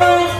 Oh.